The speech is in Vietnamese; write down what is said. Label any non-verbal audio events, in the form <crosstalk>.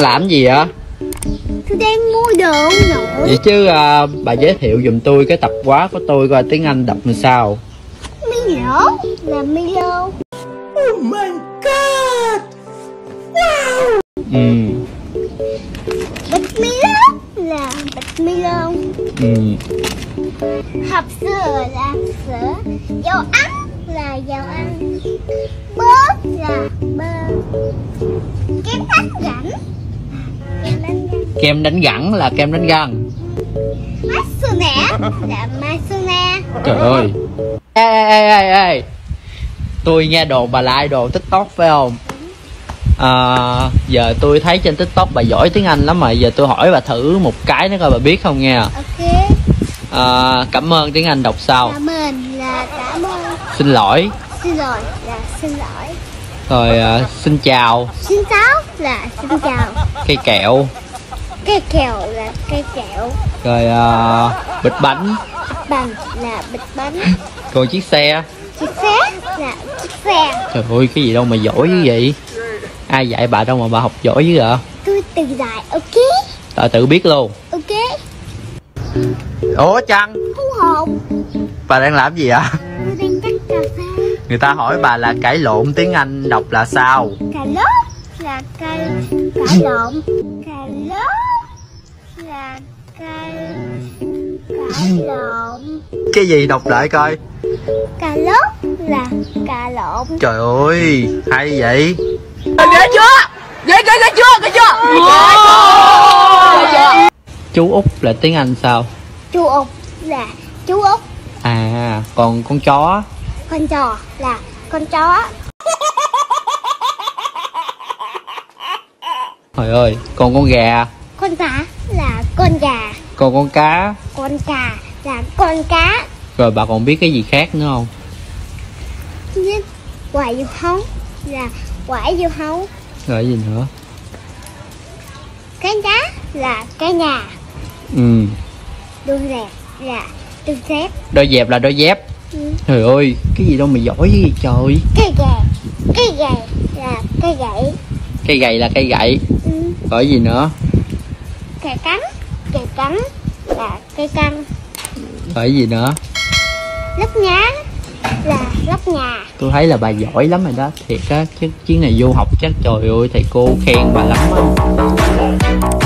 đang làm gì vậy? Tôi đang mua đồ nội. Vậy chứ à, bà giới thiệu giùm tôi cái tập khóa của tôi coi tiếng anh đọc làm sao. Milo là Milo ừ. Bịch Milo là bịch Milo ừ. Hộp sữa là sữa Dầu ăn là dầu ăn. Bơ là bơ. Kem đánh rảnh Kem đánh gẳng là kem đánh Masuna là Masuna trời ơi. Ê ê ê ê tôi nghe đồn bà là idol tiktok phải không? À, giờ tôi thấy trên tiktok bà giỏi tiếng anh lắm mà. Giờ tôi hỏi bà thử một cái nữa coi bà biết không nghe. Ok. À, cảm ơn tiếng anh đọc sao? Cảm ơn. Là cảm ơn. Xin lỗi. Xin lỗi. Là xin lỗi rồi à, xin chào. Xin chào. Là xin chào. Cây kẹo. Cây kẹo là cây kẹo. Rồi à, bịch bánh. Bằng là bịch bánh. <laughs> Còn chiếc xe. Chiếc xe là chiếc xe. Trời ơi cái gì đâu mà giỏi như vậy? Ai dạy bà đâu mà bà học giỏi dữ vậy? Tôi tự dạy ok? Tự tự biết luôn. Ok. Ủa chăng Hú hồn bà đang làm gì ạ người ta hỏi bà là cãi lộn tiếng anh đọc là sao? Cà lốt là cây cải lộn. Cà lốt là cây cải lộn. Cái gì đọc lại coi. Cà lốt là cà lộn. Trời ơi hay vậy. Chú út là tiếng anh sao? Chú Út là chú Út. À còn con chó Con chó là con chó. Trời ơi còn con gà. Con cá là con gà. Còn con cá. Con cà là con cá. Rồi bà còn biết cái gì khác nữa không? Biết quả dưa hấu là quả dưa hấu. Rồi gì nữa? Cái cá là cái nhà. Ừ. Đôi dẹp là đôi dép. Đôi dẹp là đôi dép Ừ. trời ơi cái gì đâu mà giỏi gì trời. Cây gà Cây gà là cây gậy. Cây gậy là cây gậy. Ừ. rồi gì nữa. Cây cắn Cây cắn là cây căng. Rồi gì nữa. Lắp nhá là lắp nhà. Tôi thấy là bà giỏi lắm rồi đó thiệt á. Chứ chuyến này vô học chắc trời ơi thầy cô khen bà lắm á